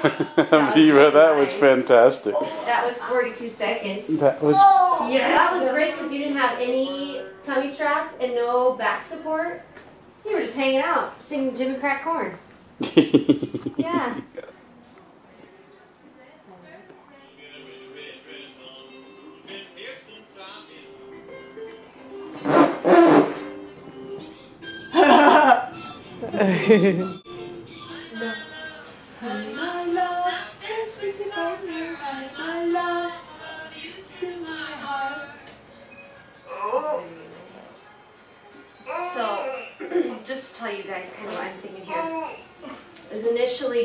Viva, that was fantastic. That was 42 seconds. That was. Yeah, that was great because you didn't have any tummy strap and no back support. You were just hanging out, singing Jimmy Crack Corn. Yeah. So,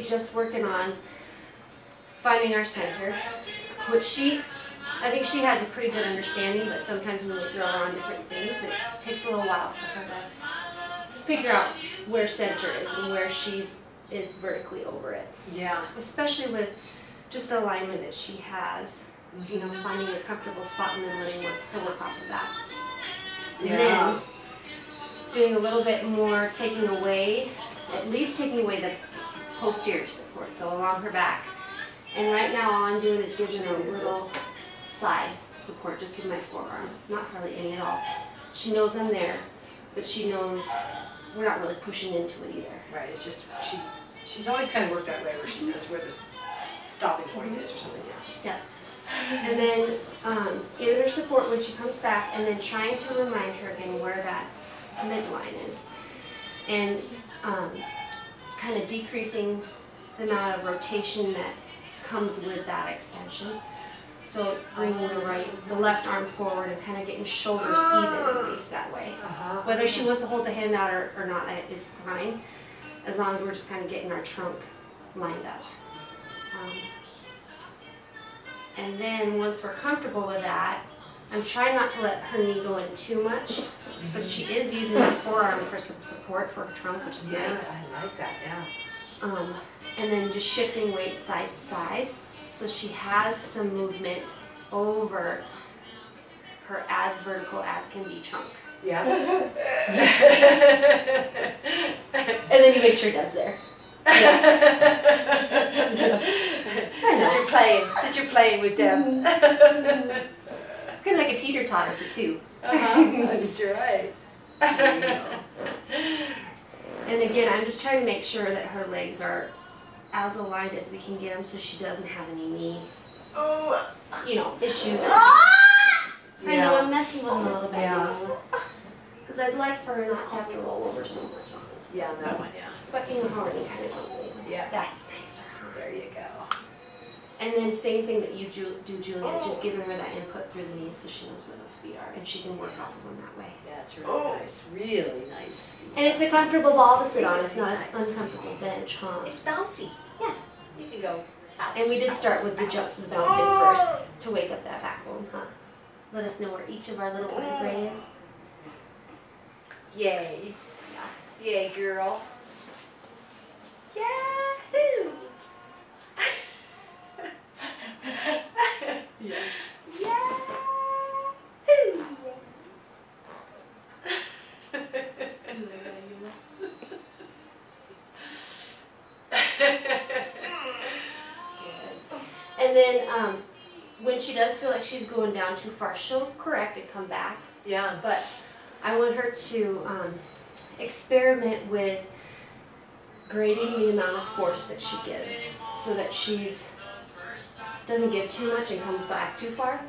just working on finding our center, which she, I think she has a pretty good understanding, but sometimes when we throw her on different things, it takes a little while for her to figure out where center is and where she's is vertically over it. Yeah. Especially with just the alignment that she has, you know, finding a comfortable spot and then letting work, her work off of that. And Yeah. then doing a little bit more taking away, at least taking away the posterior support, so along her back. And right now, all I'm doing is giving her a little side support, just with my forearm, not hardly any at all. She knows I'm there, but she knows we're not really pushing into it either. Right. It's just she. She's always kind of worked that way, where she knows where the stopping point is or something. Yeah. Yeah. And then um, giving her support when she comes back, and then trying to remind her again where that midline is, and um, kind of decreasing the amount of rotation that comes with that extension. So bringing the right, the left arm forward, and kind of getting shoulders even at least that way. Uh huh. Whether she wants to hold the hand out or, or not is fine, as long as we're just kind of getting our trunk lined up. Um, and then once we're comfortable with that, I'm trying not to let her knee go in too much, but she is using the forearm for some support for her trunk, which is Yeah, nice. I like that. Yeah. Um, and then just shifting weight side to side, so she has some movement over her as vertical as can be trunk. Yeah. And then you make sure Deb's there. since you're playing, since you're playing with them. It's kind of like a teeter totter for two. uh-huh. That's right. There you go. And again, I'm just trying to make sure that her legs are as aligned as we can get them so she doesn't have any knee, Oh. you know, issues. Or I know I'm messing with them a little bit. Yeah. Because I'd like for her not to have to roll over so much on this. Yeah, that one. Yeah. But you know how any kind of goes. Yeah. That's nicer. There you go. And then same thing that you do, Julia, is just oh. giving her that input through the knees so she knows where those feet are and she can work off of them that way. Yeah, it's really oh. nice. Really nice. And it's a comfortable ball to sit on. It's not an uncomfortable bench, huh? It's bouncy. Yeah. You can go. Bounce, And we did bounce, start with the bounce. jumps and the bouncing oh. first to wake up that backbone, huh? Let us know where each of our little vertebrae is. Yay. Yeah. Yay, girl. Yahoo! Yeah. Yahoo! And then um, when she does feel like she's going down too far, she'll correct and come back. yeah. But I want her to um, experiment with grading the amount of force that she gives so that she's doesn't give too much and comes back too far,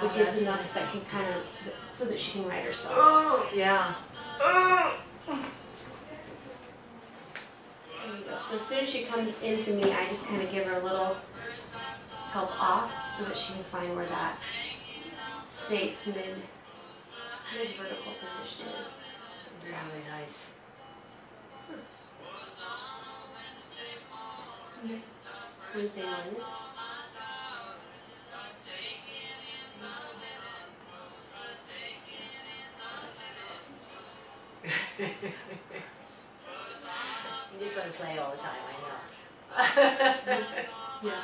but gives enough that can kind of so that she can ride herself. nice. Oh, yeah. So as soon as she comes into me, I just kind of give her a little help off so that she can find where that safe mid mid vertical position is. Really nice. Wednesday morning. You just want to play all the time, I know. Yeah.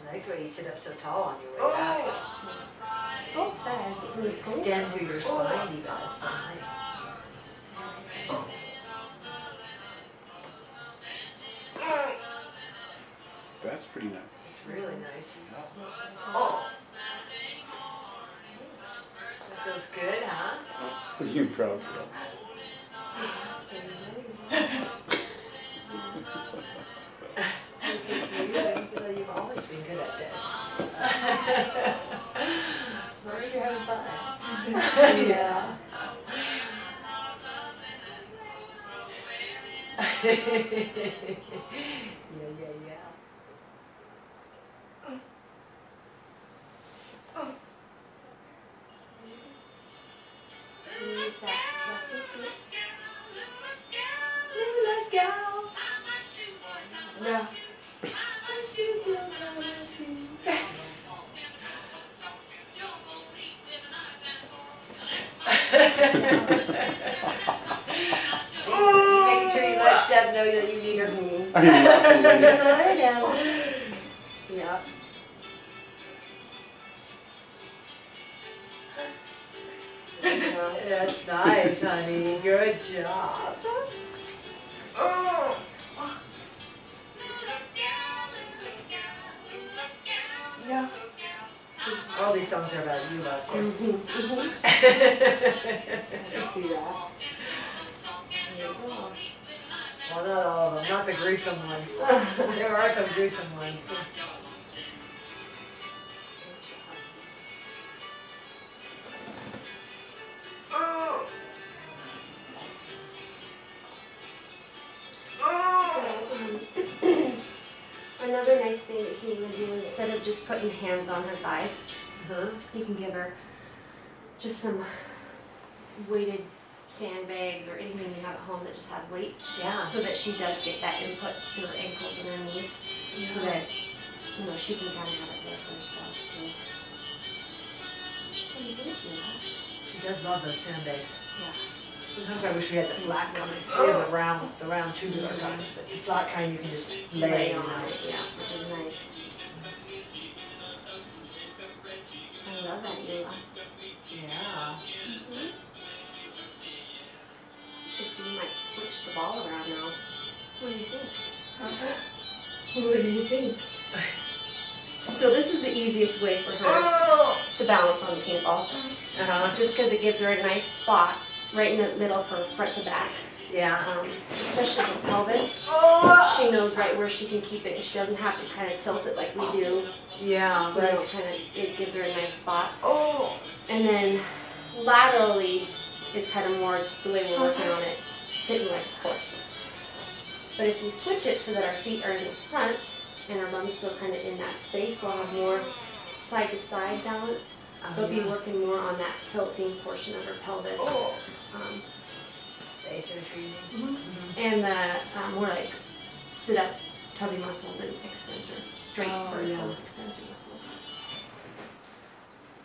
I like the way you sit up so tall on your way back. Oh, oh exercise. Getting you cool. Extend through your spine, you got Oh. That feels good, huh? You probably. You've always been good at this. As long you're having fun. Yeah. yeah, yeah, That's nice, honey. Good job. Yeah. All these songs are about you, of course. Mhm, mhm. I can see that. Well, not all of them, not the gruesome ones. There are some gruesome ones. Putting hands on her thighs, Huh? you can give her just some weighted sandbags or anything you have at home that just has weight, Yeah. so that she does get that input through her ankles and her knees, so that you know she can kind of have it there for herself too. What do you think? She does love those sandbags. Yeah. Sometimes I wish we had the flat kind. We have the round, the round tubular mm-hmm. kind, but the flat kind you can just lay, Lay on it, yeah, which is nice. I love that, Sheila. Yeah. think we might switch the ball around now. What do you think? What do you think? So this is the easiest way for her to balance on the peanut ball, Uh-huh. just because it gives her a nice spot right in the middle from front to back. Yeah. Um, especially the pelvis, she knows right where she can keep it, and she doesn't have to kind of tilt it like we do. Yeah, Right, right. kind of, it gives her a nice spot. Oh. And then laterally it's kind of more the way we're working on it, sitting like a horse. But if we switch it so that our feet are in the front and our bum's still kind of in that space, we'll have more side to side balance. They'll be working more on that tilting portion of her pelvis. Um, The asymmetry. you mean? and the um, more like sit up tubby muscles and extensor, straight Oh, vertical yeah. extensor muscles.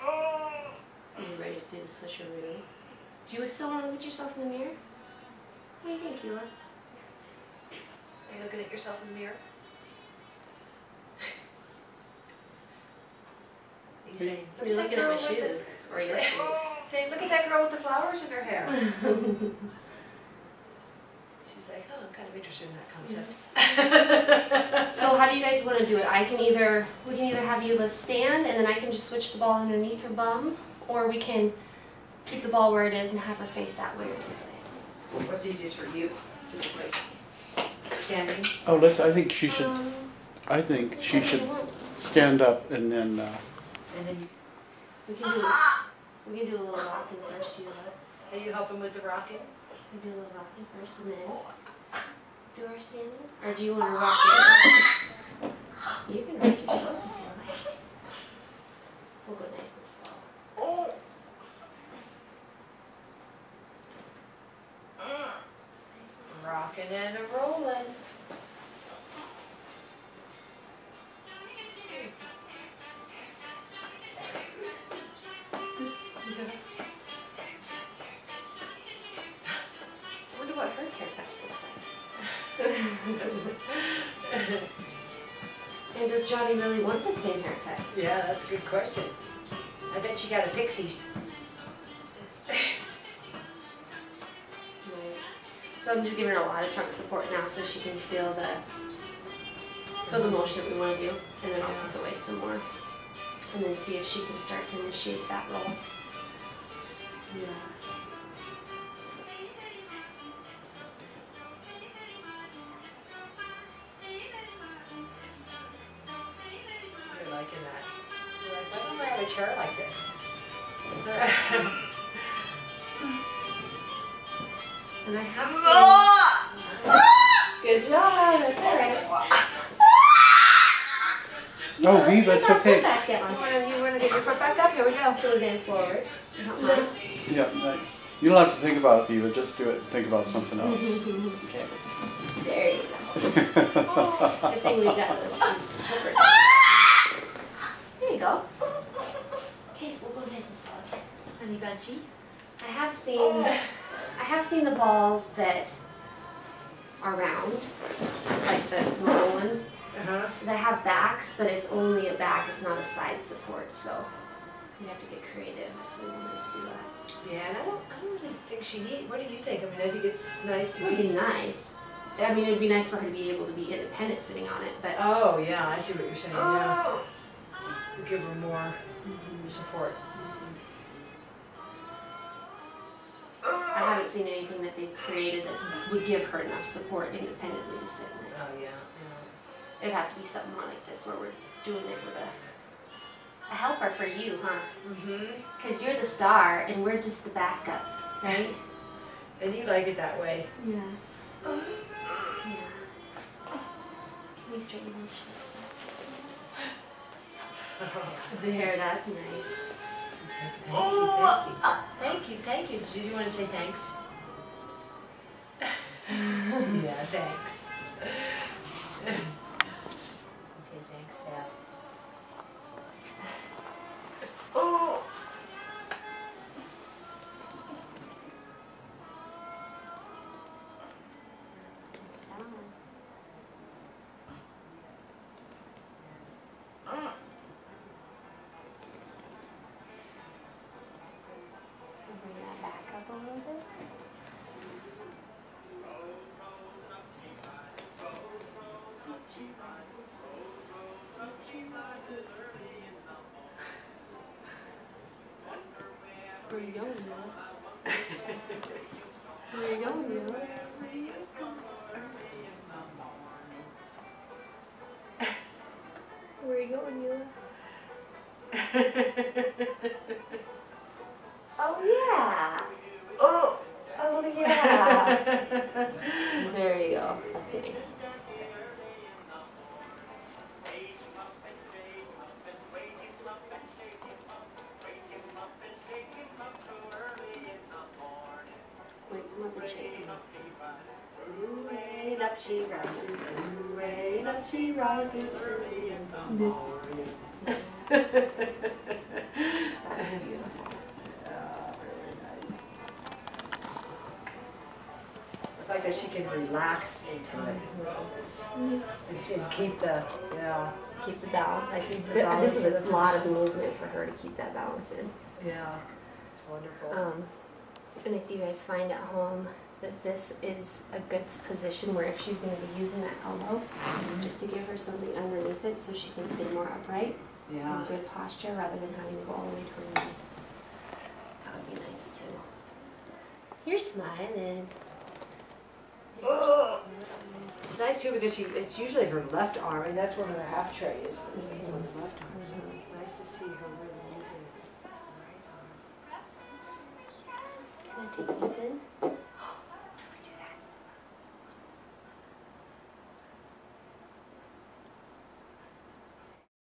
Ah. Are you ready to do the switcheroo? Do you still want to look at yourself in the mirror? What do you think, Eula? Are you looking at yourself in the mirror? You saying, Are you looking at my girl the-" shoes or your shoes? Saying, look at that girl with the flowers in her hair. She's like, oh, I'm kind of interested in that concept. So how do you guys want to do it? I can either we can either have Eula stand and then I can just switch the ball underneath her bum, or we can keep the ball where it is and have her face that way or this way. What's easiest for you physically? Standing? Oh, let's, I think she should, Um, I think she should stand up and then, uh, And then you, We can do we can do a little rocking first, Eula. are you helping with the rocking? We do a little rocking first and then do our standing? Or do you want to rock it? You can rock yourself if you like. We'll go nice and slow. Rocking and a does Johnny really want the same haircut? Yeah, that's a good question. I bet you got a pixie. So I'm just giving her a lot of trunk support now so she can feel the feel the motion that we want to do. And then I'll take away some more. And then see if she can start to initiate that roll. Yeah. Have. Good job. That's all right. Oh, Viva, it's okay. back down. You want to get your foot back up? Here we go. Feel again forward. Yeah, nice. You don't have to think about it, Viva. Just do it. Think about something else. Okay. There you go. Good thing we got those slippers. There you go. Okay, we'll go get this love. Honey Bunchie. I have seen I have seen the balls that are round, just like the normal ones. Uh-huh. They have backs, but it's only a back, it's not a side support, so you have to get creative if we wanted to do that. Yeah, and I don't, I don't really think she need, what do you think? I mean, I think it's nice It to would be nice. I mean, it'd be nice for her to be able to be independent sitting on it, but Oh, yeah, I see what you're saying, yeah. Give her more support. Haven't seen anything that they've created that would give her enough support independently to sit in it. Oh, yeah, yeah. It'd have to be something more like this where we're doing it with a, a helper for you, huh? Mm-hmm. Because you're the star and we're just the backup, right? And you like it that way. Yeah. Yeah. Can we straighten this shit? There, that's nice. Uh, thank you, thank you. Did you want to say thanks? yeah, thanks. Where you going, Mila? Where you going, Mila? Where you going, Mila? Oh yeah. Oh! Oh yeah. she rises early in the morning. That's beautiful. really nice. The fact that she can relax into it. And keep the, yeah, Keep the balance. I think the th- balance this is a the lot of movement for her to keep that balance in. yeah, it's wonderful. Um, and if you guys find at home that this is a good position where if she's going to be using that elbow, just to give her something underneath it so she can stay more upright Yeah. in good posture rather than having to go all the way to her knee. That would be nice too. You're smiling. Oh. It's nice too because she, it's usually her left arm, and that's where her half tray is. It's on the left arm, so Mhm. it's nice to see her really using her right arm. Can I take in?